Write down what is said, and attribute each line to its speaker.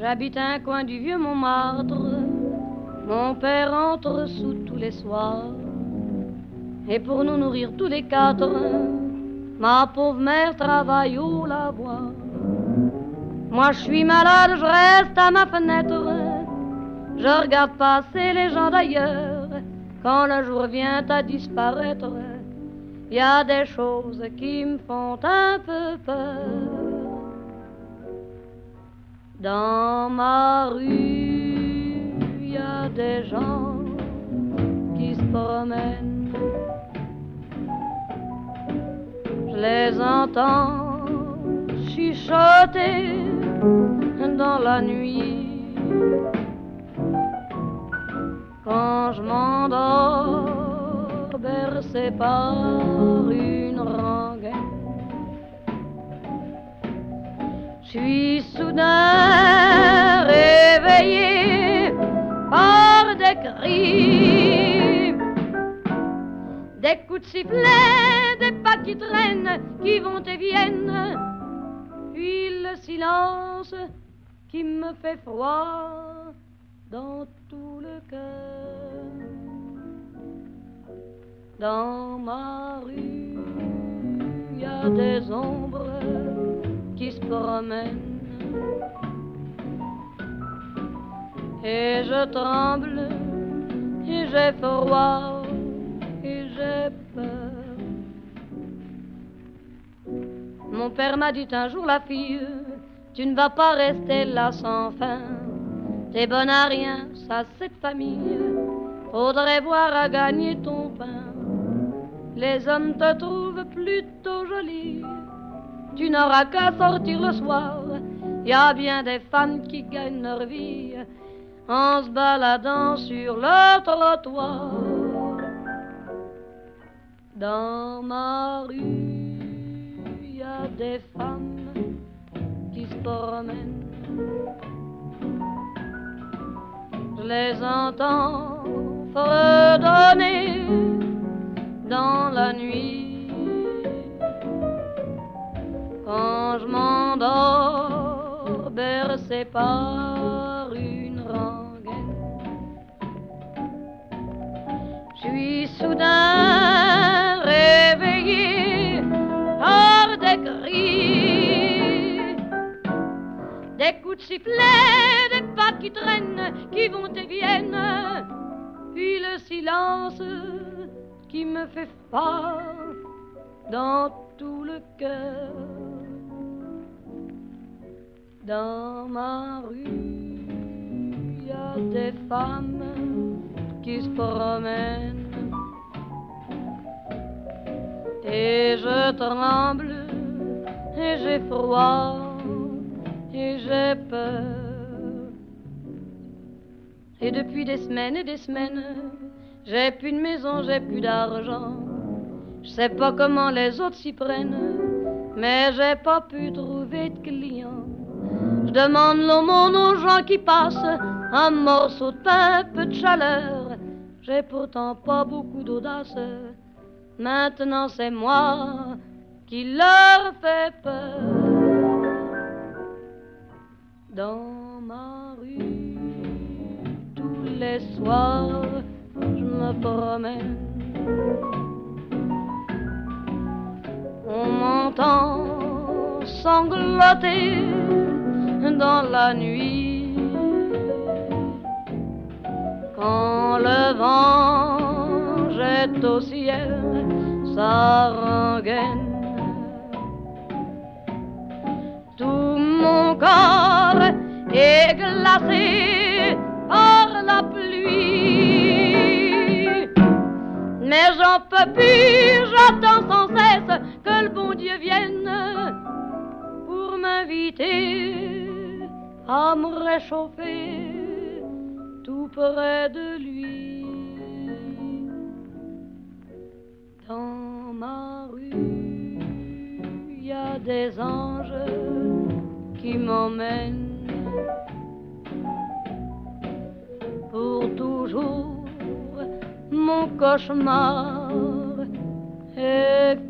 Speaker 1: J'habite un coin du vieux Montmartre. Mon père entre sous tous les soirs. Et pour nous nourrir tous les quatre, ma pauvre mère travaille au lavoir. Moi je suis malade, je reste à ma fenêtre. Je regarde passer les gens d'ailleurs. Quand le jour vient à disparaître, il y a des choses qui me font un peu peur. Dans ma rue, il y a des gens qui se promènent les entends chuchoter dans la nuit. Quand je m'endors, bercé par une suis soudain réveillé par des cris, des coups de sifflet, des qui traînent, qui vont et viennent, puis le silence qui me fait froid dans tout le cœur. Dans ma rue, il y a des ombres Et je tremble, et j'ai froid, et j'ai peur. Mon père m'a dit un jour, la fille, tu ne vas pas rester là sans fin. T'es bonne à rien, ça c'est famille. Faudrait voir à gagner ton pain. Les hommes te trouvent plutôt jolie. Tu n'auras qu'à sortir le soir. Y a bien des femmes qui gagnent leur vie en se baladant sur le trottoir. Dans ma rue des femmes qui se promènent. Je les entends fredonner dans la nuit. Je m'endors, bercé par une rengaine, je suis soudain réveillé des cris, des coups de sifflet, des pas qui traînent, qui vont et viennent, puis le silence qui me fait froid dans tout le cœur. Dans ma rue, il y a des femmes qui se promènent et je tremble et j'ai froid et j'ai peur. Et depuis des semaines et des semaines, j'ai plus de maison, j'ai plus d'argent. Je sais pas comment les autres s'y prennent, mais j'ai pas pu trouver de clients. Demande l'aumône aux gens qui passent, un morceau de pain, peu de chaleur. J'ai pourtant pas beaucoup d'audace. Maintenant c'est moi qui leur fait peur. Dans ma rue, tous les soirs, je me promène. On m'entend sangloter dans la nuit. Quand le vent jette au ciel sa rengaine, tout mon corps est glacé par la pluie. Mais j'en peux plus, j'attends sans cesse que le bon Dieu vienne pour m'inviter à me réchauffer tout près de lui. Dans ma rue, il y a des anges qui m'emmènent pour toujours. Mon cauchemar est